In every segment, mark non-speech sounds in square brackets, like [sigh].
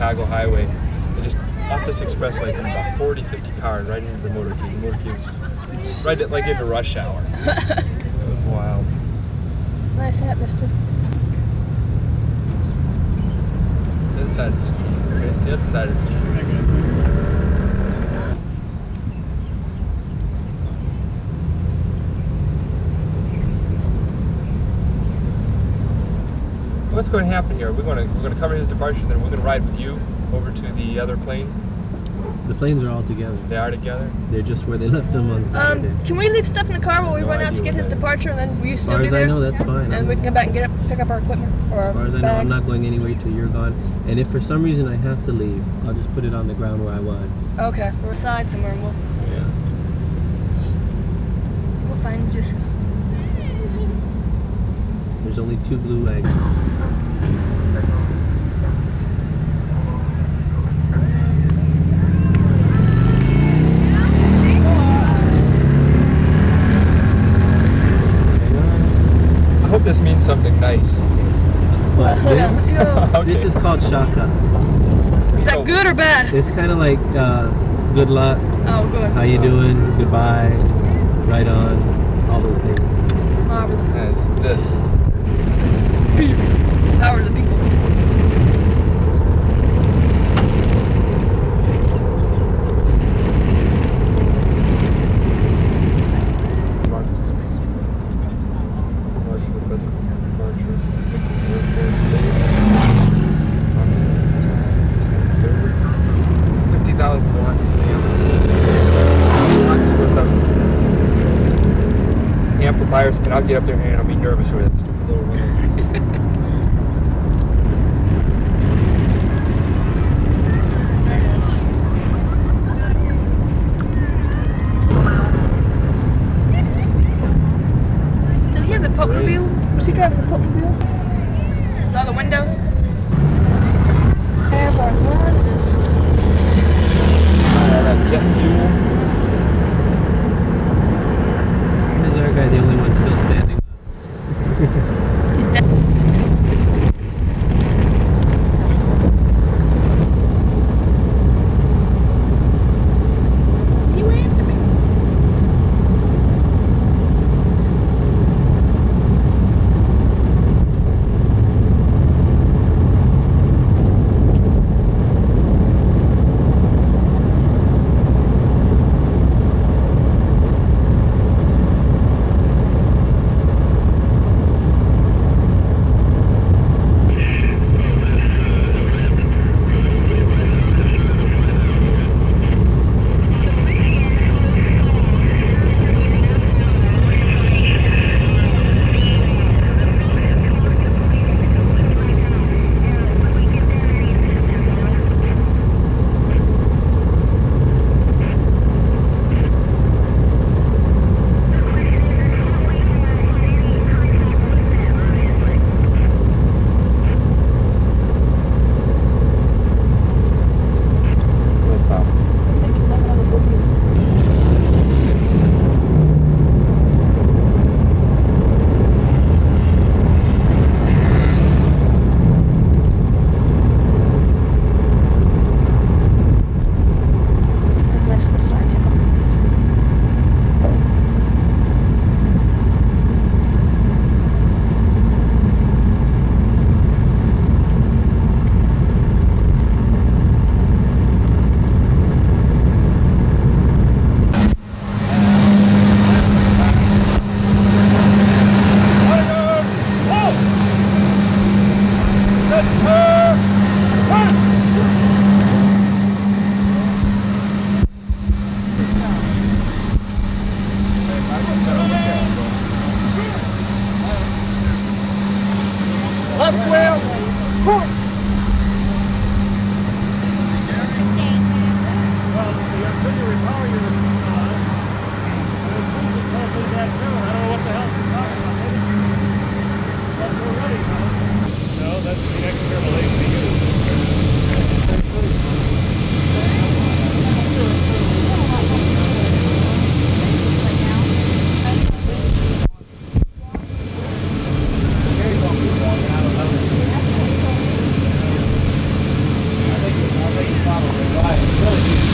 Chicago highway. And just off this expressway come about 40, 50 cars right into the motorcade. The motorcade was right at, like into rush hour. [laughs] it was wild. Nice hat, mister. The other side of the street. The other side of the street. Going to happen here? We're going to we're going to cover his departure, and then we're going to ride with you over to the other plane. The planes are all together. They are together. They're just where they [laughs] left them on Saturday. Um, can we leave stuff in the car while we No run out to get his that is. departure, and then will you as still far be as there? I know, that's fine. and we can come back and get up, pick up our equipment or our as far as I know. I'm not going anywhere till you're gone. And if for some reason I have to leave, I'll just put it on the ground where I was. Okay, we're inside somewhere, and we'll Yeah. we'll find you. There's only two blue wagons. I hope this means something nice. But [laughs] this, Yo. this is called shaka. Is that good or bad? It's kind of like uh, good luck, Oh, good. how you doing, goodbye, right on, all those things. Marvelous. Yes, this. Power to the people. Marks. Marks of the present departure. Air Force Base. On September 3rd. 50,000 watts. Watts the um, amplifiers. I'll get up there and I'll be nervous with that stupid little one. Have the Popemobile? Was he driving the Popemobile? With all the windows?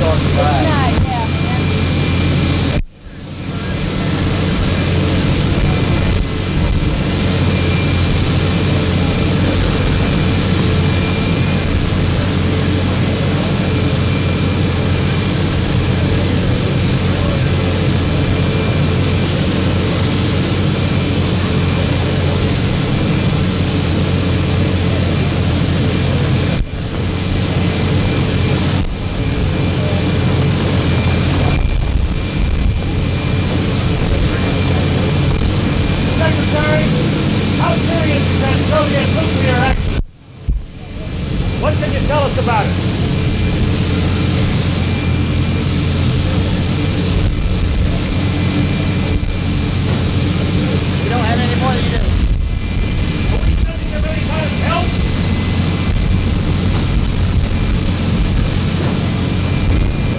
on the ride. About it? You don't have any more than you do. Are we sending them any kind of help?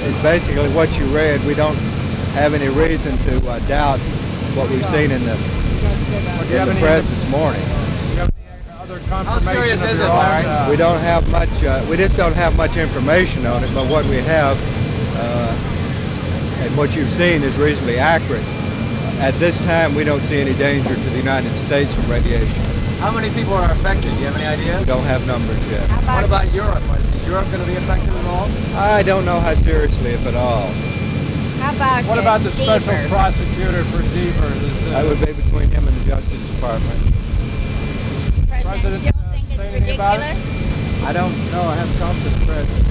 It's basically what you read. We don't have any reason to uh, doubt what we've seen in the, in the press this morning. How serious is it, Larry? We don't have much, uh, we just don't have much information on it, but what we have uh, and what you've seen is reasonably accurate. At this time, we don't see any danger to the United States from radiation. How many people are affected? Do you have any idea? We don't have numbers yet. What about Europe? Is Europe going to be affected at all? I don't know how seriously, if at all. How about What about the special prosecutor for Deaver? Is, That uh, would be between him and the Justice Department. President still think it's it? ridiculous? I don't know. I to the president.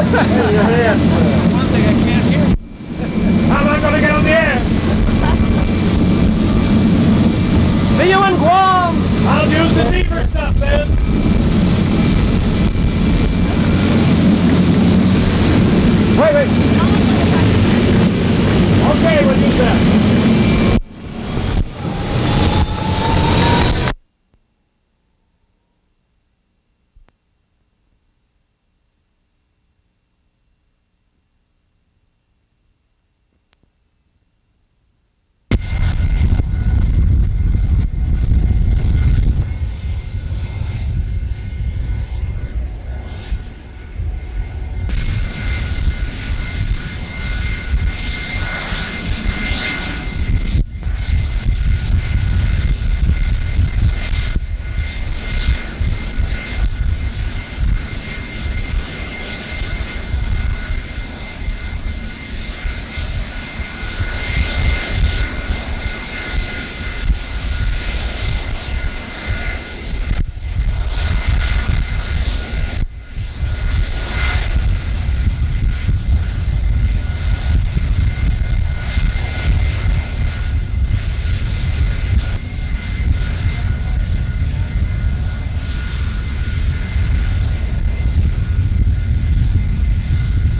How am I going to get on the air? See you in Guam! I'll use the Deaver stuff. Wait, wait. Okay, we'll use that.